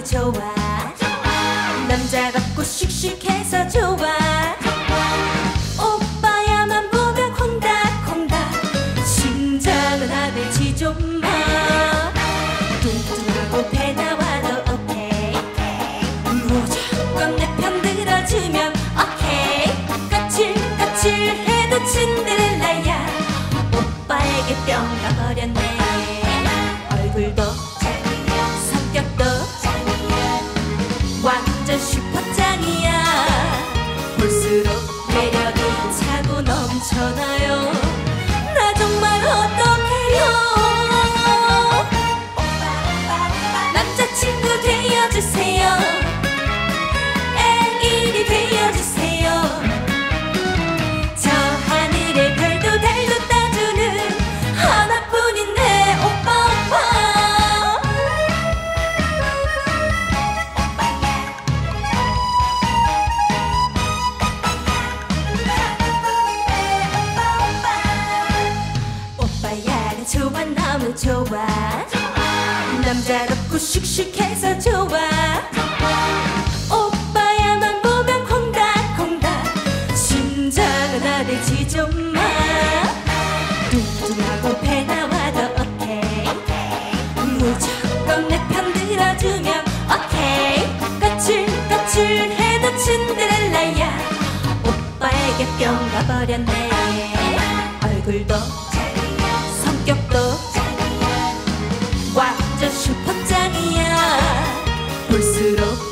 좋아. 남자답고 씩씩해서 좋아. 오빠야만 보면 콩닥콩닥. 심장은 하늘지 좀마 뚱뚱하고 배 나와도 오케이. 무조건 내 편 들어주면 오케이. 까칠까칠해도 친데렐라야. 오빠에게 뿅 차고 좋아 너무 좋아. 남자답고 씩씩해서 좋아. 오빠야만 보면 콩닥콩닥. 심장은 아래지 좀마 뚱뚱하고 배 나와도 오케이. 무조건 내 편 들어주면 오케이. 까칠까칠 해도 친데렐라야. 오빠에게 뿅 가버렸네. 얼굴도 주법장이야. 볼수록